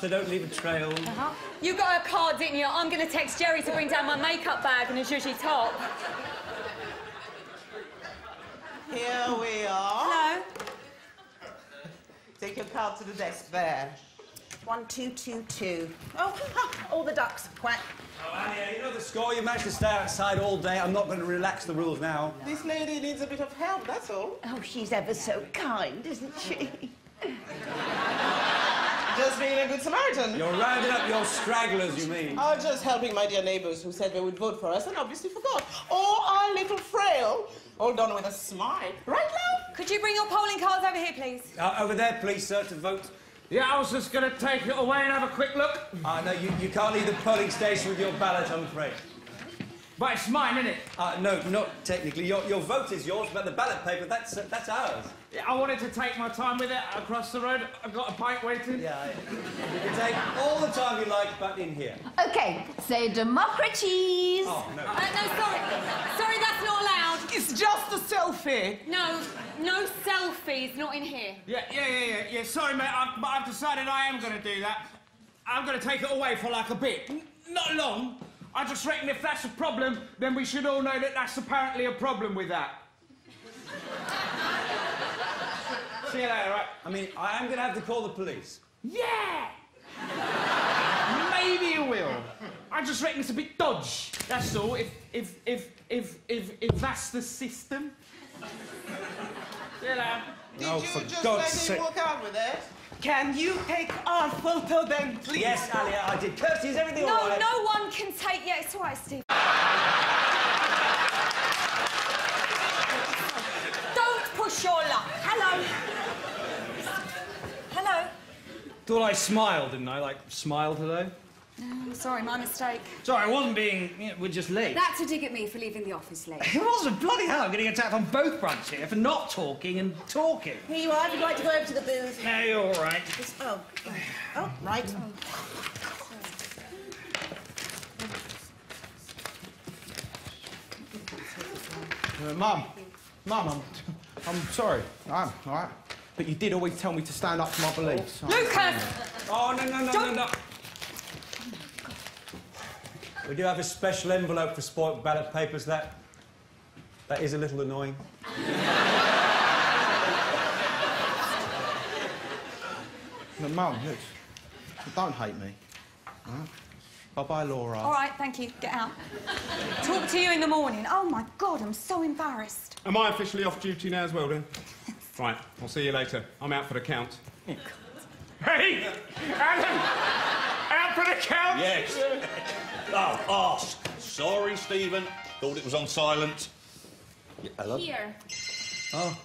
they don't leave a trail. Uh-huh. You got a card, didn't you? I'm going to text Jerry to bring down my makeup bag and a zhuzhy top. Here we are. Hello. Take your card to the desk there. One, two, two, two. Oh, ha, all the ducks. Quack. Oh, Annie, you know the score. You managed to stay outside all day. I'm not going to relax the rules now. This lady needs a bit of help, that's all. Oh, she's ever so kind, isn't she? Just being a good Samaritan. You're rounding up your stragglers, you mean? Oh, just helping my dear neighbors who said they would vote for us and obviously forgot. Oh, our little frail. All done with a smile. Right, love? Could you bring your polling cards over here, please? Uh, over there, please, sir, to vote. Yeah, I was just going to take it away and have a quick look. Uh, no, you, you can't leave the polling station with your ballot, I'm afraid. But it's mine, isn't it? Uh, no, not technically. Your, your vote is yours, but the ballot paper, that's, uh, that's ours. Yeah, I wanted to take my time with it across the road. I've got a pint waiting. Yeah, you can take all the time you like, but in here. Okay, say democracies. Oh, no. Uh, no, sorry. Sorry, that's not allowed. It's just a selfie. No, no selfies, not in here. Yeah, yeah, yeah, yeah. yeah. Sorry, mate, I've, but I've decided I am going to do that. I'm going to take it away for like a bit. N- Not long. I just reckon if that's a problem, then we should all know that that's apparently a problem with that. See you later, right? I mean, I am going to have to call the police. Yeah! Maybe you will. I just reckon it's a bit dodge. That's all. If if if if if if that's the system. See you later. Did Oh, you for just God's let sake. him walk out with it? Can you take our photo then, please? Yes, Ali, I did. Kirsty, is everything No, all right? no one can take. Yeah, it's all right, Steve. Don't push your luck. Hello. Hello. Thought I smiled, didn't I? Like, smile today? I'm sorry, my mistake. Sorry, I wasn't being. You know, we're just late. That's a dig at me for leaving the office late. It wasn't. Bloody hell, I'm getting attacked on both fronts here for not talking and talking. Here you are, if you'd like to go over to the booth. No, you're all right. Oh, oh, right. Uh, Mum, Mum, I'm, I'm sorry. I'm all right. But you did always tell me to stand up for my beliefs. Lucas! Oh, no, no, no, no, no. We do have a special envelope for spoilt ballot papers. That, that is a little annoying. No, Mum, look, don't hate me. all right? Bye-bye, Laura. All right, thank you. Get out. Talk to you in the morning. Oh, my God, I'm so embarrassed. Am I officially off duty now as well, then? right, I'll see you later. I'm out for the count. Oh, hey, Alan, out for the count. Yes. Oh, ask. Sorry, Stephen. Thought it was on silent. Here. Oh,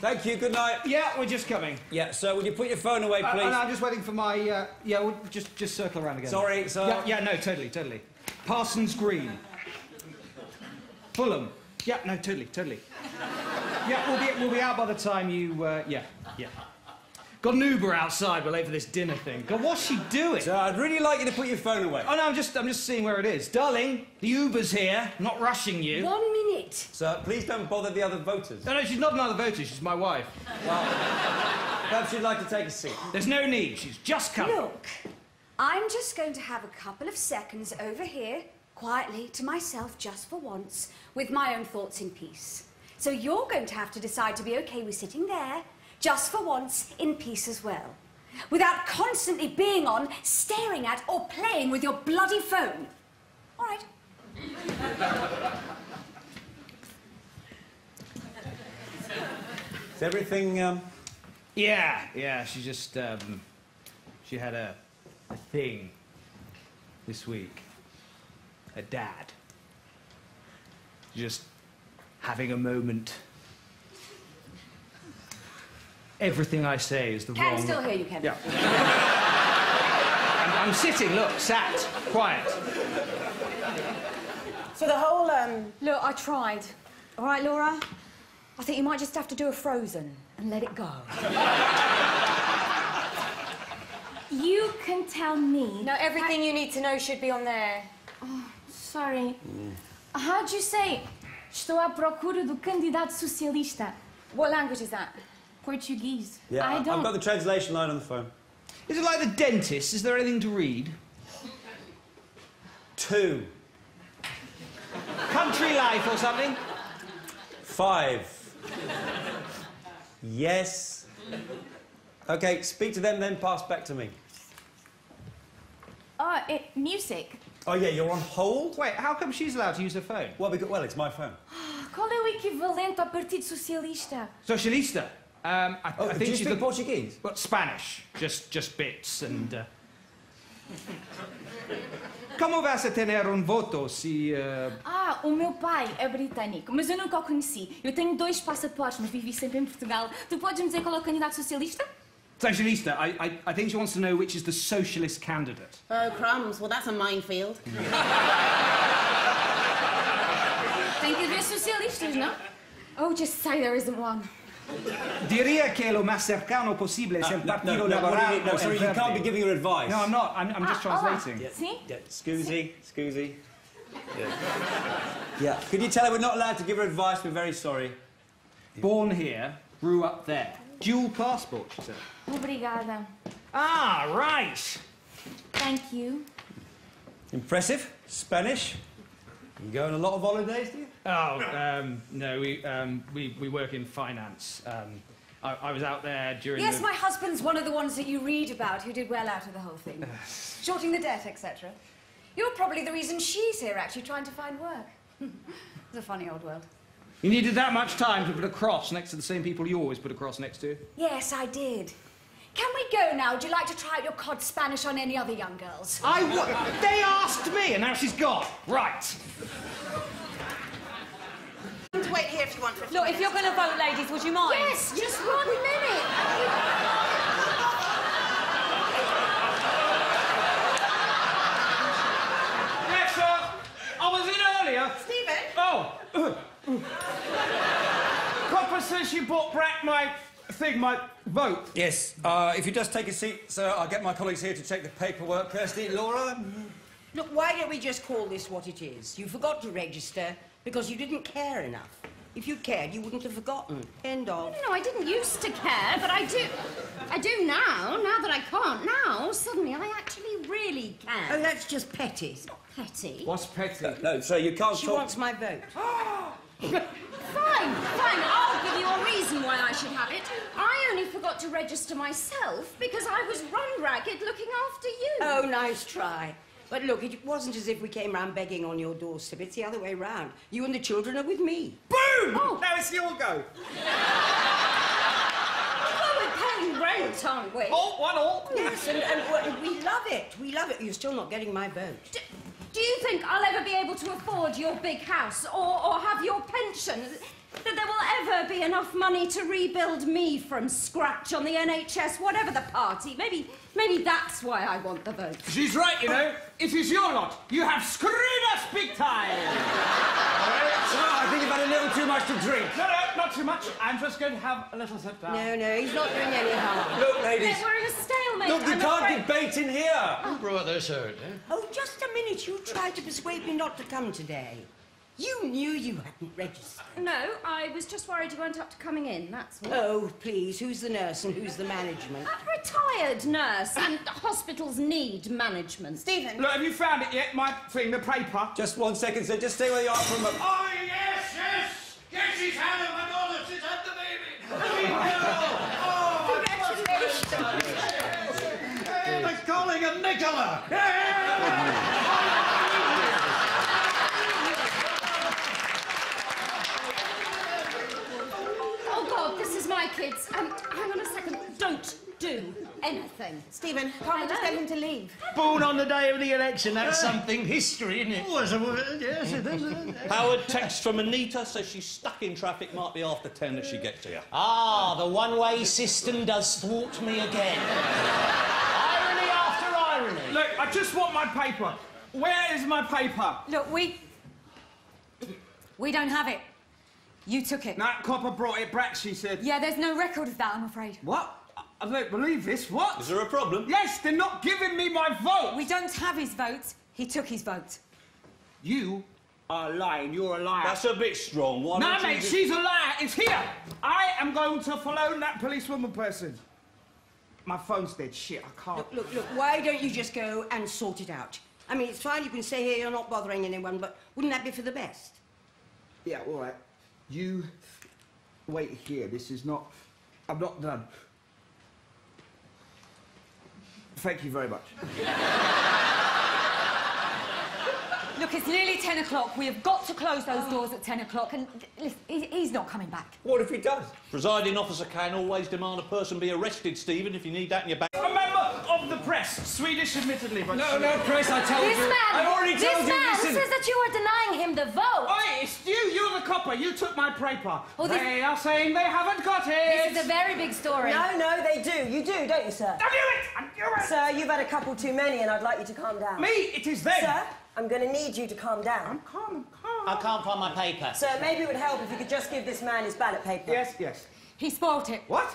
thank you. Good night. Yeah, we're just coming. Yeah, so would you put your phone away, Uh, please? and I'm just waiting for my. Uh, yeah, we'll just just circle around again. Sorry, sir. Yeah, yeah, no, totally, totally. Parsons Green. Fulham. Yeah, no, totally, totally. Yeah, we'll be we'll be out by the time you. Uh, yeah, yeah. Got an Uber outside. We're late for this dinner thing. God, what's she doing? So I'd really like you to put your phone away. Oh no, I'm just I'm just seeing where it is, darling. The Uber's here. Not rushing you. One minute. Sir, please don't bother the other voters. No, no, she's not another voter. She's my wife. Well, perhaps you'd like to take a seat. There's no need. She's just come. Look, I'm just going to have a couple of seconds over here, quietly to myself just for once, with my own thoughts in peace. So you're going to have to decide to be okay with sitting there, just for once, in peace as well. Without constantly being on, staring at, or playing with your bloody phone. All right. Is everything, um... Yeah, yeah. She just um, she had a a thing this week. A dad. Just having a moment. Everything I say is the Can wrong. still hear you, Kevin. Yeah. I'm, I'm sitting. Look, sat, quiet. So the whole, um... Look, I tried. All right, Laura? I think you might just have to do a frozen and let it go. You can tell me. No, everything you need to know should be on there. Oh, sorry. How'd you say? Estou à procura do candidato socialista. What language is that? Portuguese. Yeah, I I've don't. got the translation line on the phone. Is it like the dentist? Is there anything to read? Two. Country life or something? Five. Yes. Okay, speak to them, then pass back to me. Oh, it, music. Oh, yeah, you're on hold? Wait, how come she's allowed to use her phone? Well, because, well it's my phone. Qual é o equivalente ao Partido Socialista? Socialista. Um, I, Oh, I do think you she's speak the- Portuguese? Well, Spanish, just just bits and. Uh... Como vas a tener un voto si? Uh... Ah, o meu pai é britânico, mas eu nunca o conheci. Eu tenho dois passaportes, mas vivi sempre em Portugal. Tu podes me dizer qual é o candidato socialista? Socialista. I, I I think she wants to know which is the socialist candidate. Oh, crumbs. Well, that's a minefield. Tem que haver socialistas, não? Oh, just say there isn't one. Diría que lo más cercano posible es el No, Partido no, no, what do you Liberal. mean? no, o sorry, you can't be giving her advice. No, I'm not. I'm, I'm just Ah, olá. translating. Sim? Yeah, scusi, scusi. Yeah. yeah. Could you tell her we're not allowed to give her advice? We're very sorry. Born here, grew up there. Dual passport, she said. Obrigada. Ah, right. Thank you. Impressive. Spanish. You go on a lot of holidays, do you? Oh, um, no, we, um, we, we work in finance. Um, I, I was out there during Yes, the... my husband's one of the ones that you read about who did well out of the whole thing. Shorting the debt, etc. You're probably the reason she's here, actually, trying to find work. it's a funny old world. You needed that much time to put a cross next to the same people you always put a cross next to? Yes, I did. Can we go now? Would you like to try out your cod Spanish on any other young girls? I wa- They asked me, and now she's gone. Right. Wait here if you want. Look, if you're going to vote, ladies, would you mind? Yes, just one minute. Yes, sir. I was in earlier. Stephen? Oh. Copper says she bought back my thing, my vote. Yes. Uh, if you just take a seat, sir, I'll get my colleagues here to check the paperwork. Kirsty, Laura. Look, why don't we just call this what it is? You forgot to register because you didn't care enough. If you cared, you wouldn't have forgotten. End of. No, I didn't used to care, but I do. I do now. Now that I can't now, suddenly I actually really can. Oh, that's just petty. It's not petty. What's petty? No, sir, you can't She talk. wants my vote. Fine, fine. I'll give you a reason why I should have it. I only forgot to register myself because I was run ragged looking after you. Oh, nice try. But look, it wasn't as if we came round begging on your doorstep. It's the other way round. You and the children are with me. Boom! Oh. Now it's your go. Well, we're paying rent, aren't we? Oh, one all. Yes, and, and well, we love it. We love it. You're still not getting my vote. D- do you think I'll ever be able to afford your big house or, or have your pension? That there will ever be enough money to rebuild me from scratch on the NHS, whatever the party? Maybe, maybe that's why I want the vote. She's right, you know. It is your lot. You have screwed us big time. Sir, I think you've had a little too much to drink. No, no, not too much. I'm just going to have a little sit down. No, no, he's not doing any harm. Look, ladies. We're in a stalemate. Look, you I'm can't afraid. debate in here. Who brought this out, eh? Oh, just a minute. You tried to persuade me not to come today. You knew you hadn't registered. No, I was just worried you weren't up to coming in, that's all. Oh, please. Who's the nurse and who's the management? A retired nurse, and hospitals need management. Stephen. Look, have you found it yet? My thing, the paper. Just one second, sir. Just stay where you are for a moment. Oh, yes, yes! Yes, she's had it, my daughter. She's had the baby. Oh, They're calling him Nicola! Oh, kids. Um, hang on a second. Don't do anything. Stephen, can't we just get him to leave? Born on the day of the election, that's something history, isn't it? Oh, it's a, yes, it is. Howard text from Anita says she's stuck in traffic. Might be after 10 that she gets here. Ah, the one-way system does thwart me again. irony after irony. Look, I just want my paper. Where is my paper? Look, we. We don't have it. You took it. That copper brought it back, she said. Yeah, there's no record of that, I'm afraid. What? I- I don't believe this. What? Is there a problem? Yes, they're not giving me my vote. We don't have his vote. He took his vote. You are lying. You're a liar. That's a bit strong. Why no, mate, just- she's a liar. It's here. I am going to follow that policewoman person. My phone's dead. Shit, I can't. Look, look, look, why don't you just go and sort it out? I mean, it's fine, you can stay here, you're not bothering anyone, but wouldn't that be for the best? Yeah, all right. You wait here. This is not. I'm not done. Thank you very much. Look, it's nearly 10 o'clock. We have got to close those doors at 10 o'clock, and listen, he's not coming back. What if he does? Presiding officer can always demand a person be arrested, Stephen, if you need that in your back. A member of the press, Swedish admittedly, but... No, no, Chris, I told This you. man, I've already this told you. man listen. says that you are denying him the vote. Oi, it's you, you're the copper. You took my paper. Oh, this- They are saying they haven't got it. This is a very big story. No, no, they do. You do, don't you, sir? I knew it! I knew it! Sir, you've had a couple too many, and I'd like you to calm down. Me? It is them. Sir, I'm going to need you to calm down. I'm calm, I'm calm. I can't find my paper. Sir, maybe it would help if you could just give this man his ballot paper. Yes, yes. He spoilt it. What?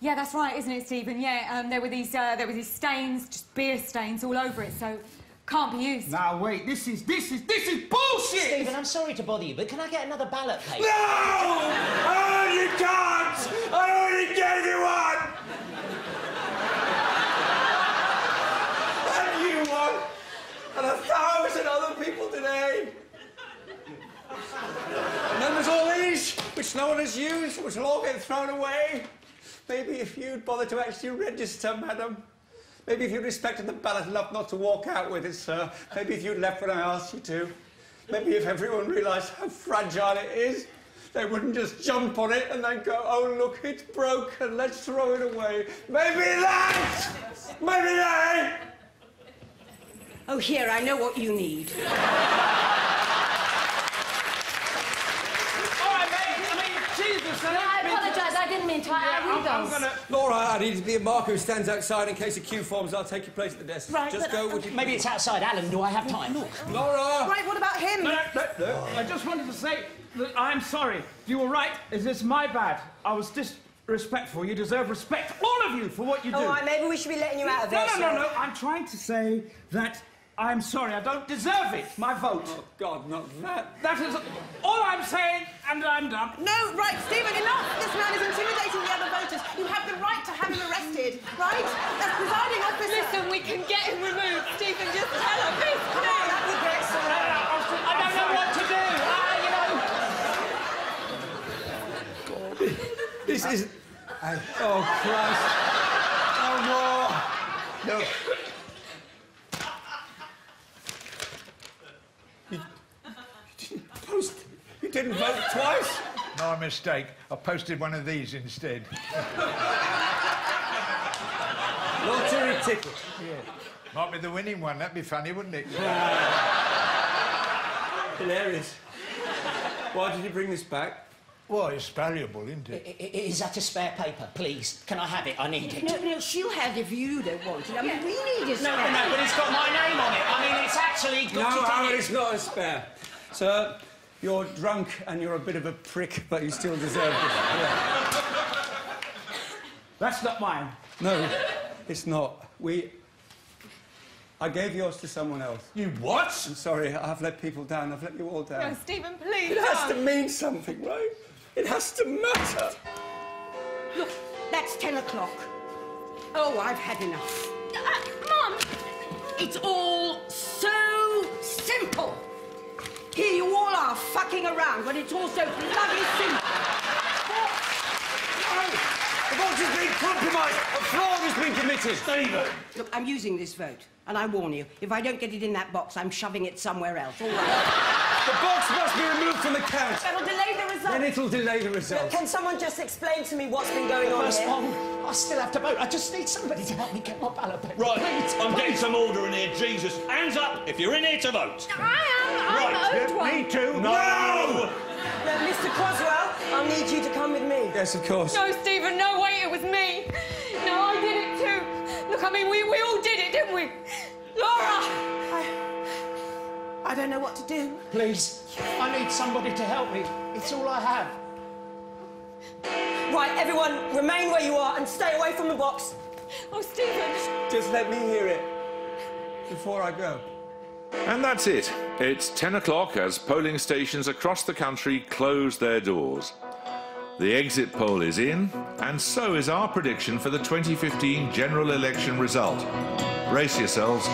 Yeah, that's right, isn't it, Stephen? Yeah, um, there were these uh, there were these stains, just beer stains all over it, so can't be used. Now wait, this is this is this is bullshit. Stephen, I'm sorry to bother you, but can I get another ballot paper? No! Oh, you can't! I already gave you one! and you one! And a thousand other people today! And then there's all these, which no one has used, which will all get thrown away. Maybe if you'd bother to actually register, madam. Maybe if you'd respected the ballot enough not to walk out with it, sir. Maybe if you'd left when I asked you to. Maybe if everyone realised how fragile it is, they wouldn't just jump on it and then go, oh, look, it's broken, let's throw it away. Maybe that! Maybe that! Oh, here, I know what you need. All right, mate. I mean, Jesus, I I don't mean to- apologise. I didn't mean to. I, Yeah, I will I'm, go. I'm gonna. Laura, I need to be a marker who stands outside in case a queue forms. I'll take your place at the desk. Right, Just but- go, uh, would you? Maybe it's outside. Alan, do I have time? Look. Laura! Right, what about him? No, no, no, no. I just wanted to say that I'm sorry. You were right. Is this my bad. I was disrespectful. You deserve respect, all of you, for what you do. All right, maybe we should be letting you out of this. no, no, no, no. I'm trying to say that I'm sorry. I don't deserve it. My vote. Oh, God, not that. That is all I'm saying, and I'm done. No, right, Stephen, enough. This man is intimidating the other voters. You have the right to have him arrested, right? As presiding officer. Listen, we can get him removed. Stephen, just tell him. Please, Come on, that would get sorted. I don't know what to do. Ah, you know. God. This is. Oh, Christ. Oh, No. No. You, you didn't post. You didn't vote twice. My mistake. I posted one of these instead. Lottery ticket. Might be the winning one. That'd be funny, wouldn't it? Hilarious. Why did you bring this back? Well, it's valuable, isn't I- it? I- Is that a spare paper? Please, can I have it? I need it. No, no, she'll have it if you don't want it. I mean, we need it. No, no, no, but it's got my name on it. I mean, it's actually No, got it in Howard, it. it's not a spare. Sir, you're drunk and you're a bit of a prick, but you still deserve it. Yeah. That's not mine. No, it's not. We. I gave yours to someone else. You what? I'm sorry, I've let people down. I've let you all down. No, Stephen, please. It has to don't. mean something, right? It has to matter. Look, that's 10 o'clock. Oh, I've had enough. Uh, Mum! It's all so simple. Here you all are fucking around when it's all so bloody simple. The vote has been compromised. A fraud has been committed. Stephen! Look, I'm using this vote, and I warn you, if I don't get it in that box, I'm shoving it somewhere else. All right. The box must be removed from the count. That'll delay the result. Then it'll delay the Look, result. can someone just explain to me what's been going on First here? one, I still have to vote. I just need somebody to help me get my ballot paper. Right, Please, I'm please. getting some order in here, Jesus. Hands up if you're in here to vote. I am. I'm Right. owed one. Me too. No! Now, Mr. Croswell, I'll need you to come with me. Yes, of course. No, Stephen, no, wait, it was me. No, I did it too. Look, I mean, we, we all did it, didn't we? Laura! I... I don't know what to do. Please, I need somebody to help me. It's all I have. Right, everyone, remain where you are and stay away from the box. Oh, Stephen. Just let me hear it before I go. And that's it. It's 10 o'clock as polling stations across the country close their doors. The exit poll is in, and so is our prediction for the 2015 general election result. Brace yourselves.